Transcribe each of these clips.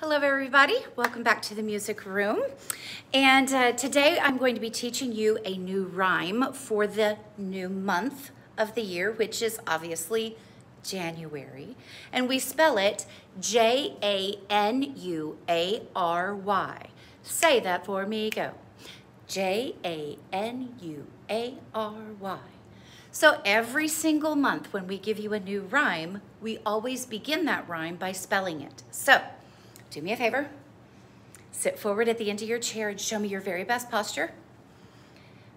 Hello everybody, welcome back to the music room. And uh, today I'm going to be teaching you a new rhyme for the new month of the year, which is obviously January. And we spell it J-A-N-U-A-R-Y. Say that for me, go. J-A-N-U-A-R-Y. So every single month when we give you a new rhyme, we always begin that rhyme by spelling it. So do me a favor, sit forward at the end of your chair and show me your very best posture.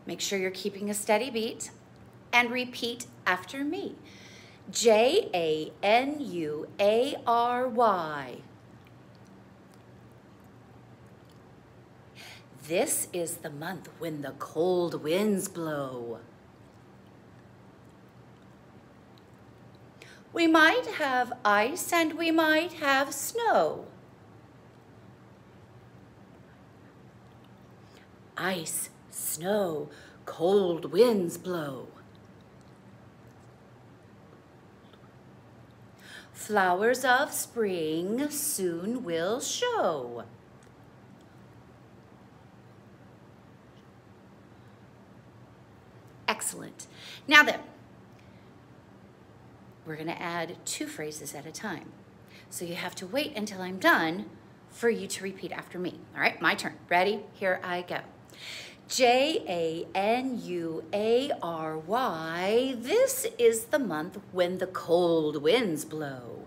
Make sure you're keeping a steady beat and repeat after me. J-A-N-U-A-R-Y. This is the month when the cold winds blow. We might have ice and we might have snow. Ice, snow, cold winds blow. Flowers of spring soon will show. Excellent. Now then, we're going to add two phrases at a time. So you have to wait until I'm done for you to repeat after me. All right, my turn. Ready? Here I go. J-A-N-U-A-R-Y, this is the month when the cold winds blow.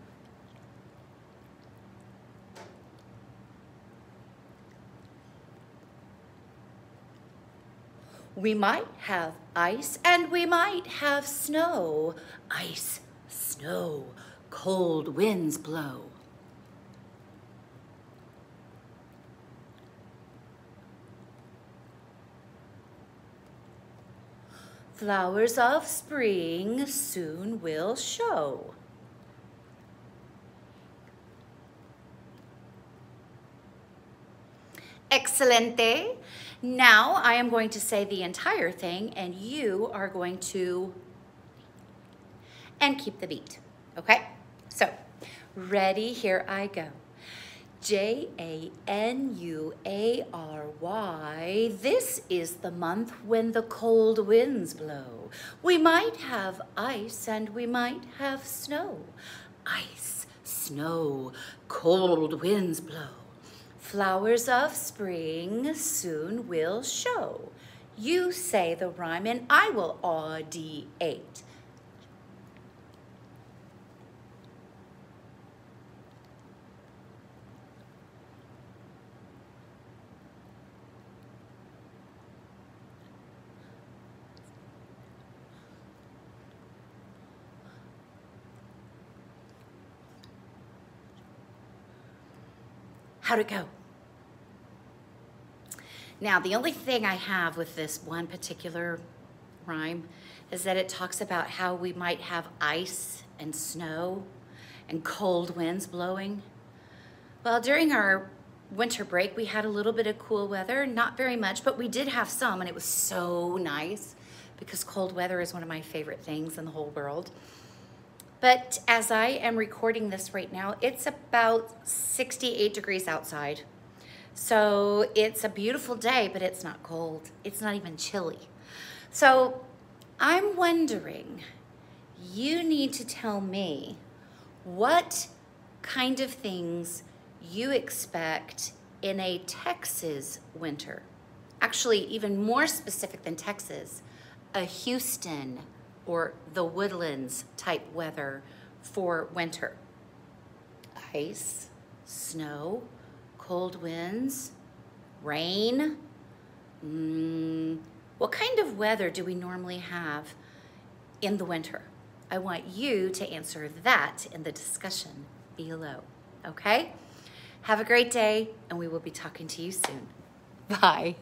We might have ice and we might have snow. Ice, snow, cold winds blow. Flowers of spring soon will show. Excelente. Now I am going to say the entire thing and you are going to and keep the beat, okay? So, ready, here I go. J-A-N-U-A-R-Y. This is the month when the cold winds blow. We might have ice and we might have snow. Ice, snow, cold winds blow. Flowers of spring soon will show. You say the rhyme and I will audiate. How'd it go? Now, the only thing I have with this one particular rhyme is that it talks about how we might have ice and snow and cold winds blowing. Well, during our winter break, we had a little bit of cool weather, not very much, but we did have some, and it was so nice because cold weather is one of my favorite things in the whole world. But as I am recording this right now, it's about 68 degrees outside. So it's a beautiful day, but it's not cold. It's not even chilly. So I'm wondering, you need to tell me what kind of things you expect in a Texas winter. Actually, even more specific than Texas, a Houston or the woodlands type weather for winter. Ice, snow, cold winds, rain. Mm, what kind of weather do we normally have in the winter? I want you to answer that in the discussion below, okay? Have a great day, and we will be talking to you soon. Bye.